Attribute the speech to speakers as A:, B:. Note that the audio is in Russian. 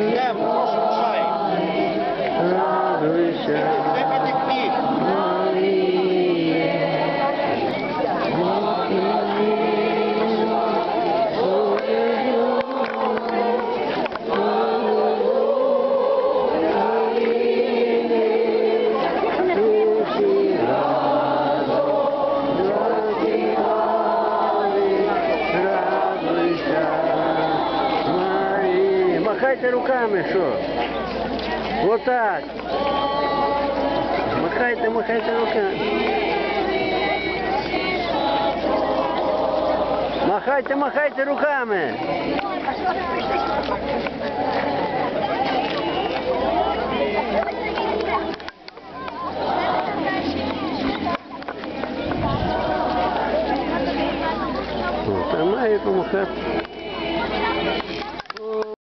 A: днем, шай.
B: Радуйся, Махайте руками, що? Отак. Махайте, махайте руками. Махайте, махайте руками. Та має помахати.